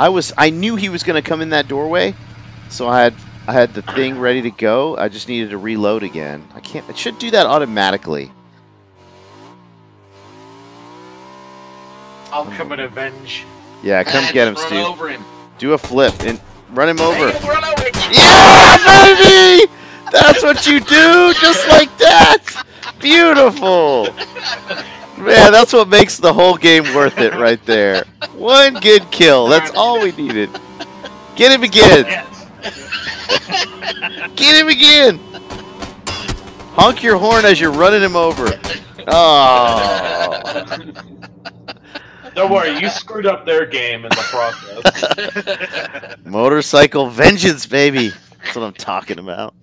I was I knew he was gonna come in that doorway, so I had I had the thing ready to go. I just needed to reload again. I can't. It should do that automatically. I'll come and avenge. Yeah, come Ah, get him, just Stu. Run over him. Do a flip and run him over. Run over. Yeah, baby! That's what you do, just like that. Beautiful. Man, that's what makes the whole game worth it right there. One good kill. That's all we needed. Get him again. Get him again. Honk your horn as you're running him over. Oh. Don't worry, you screwed up their game in the process. Motorcycle vengeance, baby. That's what I'm talking about.